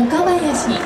岡林。